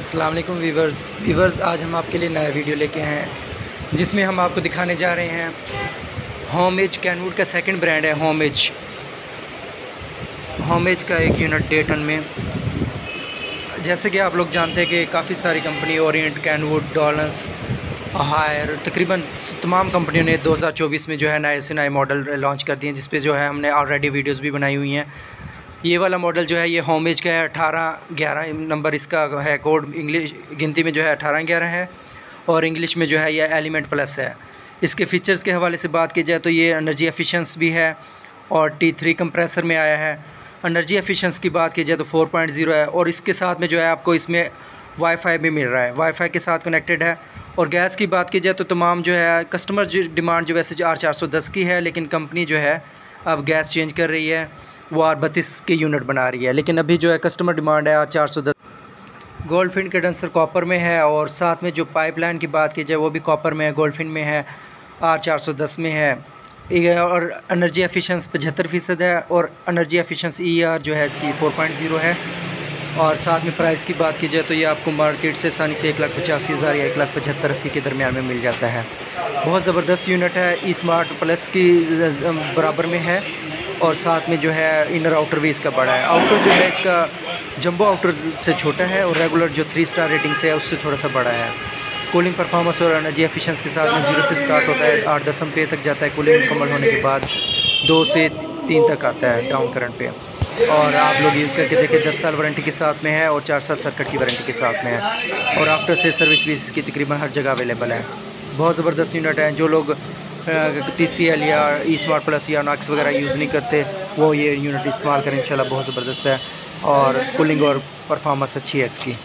अस्सलाम वालेकुम viewers. Viewers, आज हम आपके लिए नया वीडियो लेके आए हैं, जिसमें हम आपको दिखाने जा रहे हैं होम एज कैनवुड का सेकंड ब्रांड है होम एज होम एज का एक यूनिट डे टन में। जैसे कि आप लोग जानते हैं कि काफ़ी सारी कंपनी ओरिएंट कैनवुड डॉलस हायर तकरीबन तमाम कंपनियों ने 2024 में जो है नए से नए मॉडल लॉन्च कर दिए जिस पे जो है हमने ऑलरेडी वीडियोस भी बनाई हुई हैं। ये वाला मॉडल जो है, ये होमेज का है, अठारह, ग्यारह नंबर इसका है कोड इंग्लिश गिनती में जो है अठारह, ग्यारह है और इंग्लिश में जो है ये एलिमेंट प्लस है। इसके फ़ीचर्स के हवाले से बात की जाए तो ये एनर्जी एफिशिएंस भी है और टी थ्री कंप्रेसर में आया है। एनर्जी एफिशिएंस की बात की जाए तो फोर पॉइंट ज़ीरो है और इसके साथ में जो है आपको इसमें वाईफाई भी मिल रहा है। वाईफाई के साथ कनेक्टेड है और गैस की बात की जाए तो तमाम जो है कस्टमर डिमांड जो वैसे जो आर चार सौ दस की है, लेकिन कंपनी जो है अब गैस चेंज कर रही है। वो आर बत्तीस के यूनिट बना रही है। लेकिन अभी जो है कस्टमर डिमांड है, आर चार सौ दस। गोल्ड फिन कंडेंसर कॉपर में है और साथ में जो पाइपलाइन की बात की जाए, वो भी कॉपर में है गोल्ड फिन में है, आर चार सौ दस में है। और एनर्जी एफिशिएंस पचहत्तर फ़ीसद है और एनर्जी एफिशिएंस ई आर जो है, इसकी फोर पॉइंट ज़ीरो है। और साथ में प्राइस की बात की जाए तो ये आपको मार्केट से आसानी से एक लाख पचासी हज़ार या एक लाख पचहत्तर अस्सी के दरमियान में मिल जाता है। बहुत ज़बरदस्त यूनिट है ई स्मार्ट प्लस की बराबर में है। और साथ में जो है इनर आउटर भी इसका बड़ा है। आउटर जो है इसका जंबो आउटर से छोटा है और रेगुलर जो थ्री स्टार रेटिंग से है उससे थोड़ा सा बड़ा है। कूलिंग परफॉर्मेंस और एनर्जी एफिशिएंस के साथ में ज़ीरो से स्टार्ट होता है, आठ दस पे तक जाता है कूलिंग मुकम्मल होने के बाद दो से तीन तक आता है डाउन करंट पे। और आप लोग यूज़ करके देखें दस साल वारंटी के साथ में है और चार साल सर्किट की वारंटी के साथ में है। और आफ्टर से सर्विस भी इसकी तकरीबन हर जगह अवेलेबल है। बहुत ज़बरदस्त यूनिट है, जो लोग टी सी एल या ई स्मार्ट प्लस या नक्स वगैरह यूज़ नहीं करते, वो ये यूनिट इस्तेमाल करें, इंशाल्लाह बहुत ज़बरदस्त है और कूलिंग और परफॉर्मेंस अच्छी है इसकी।